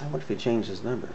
I wonder if he changed his number.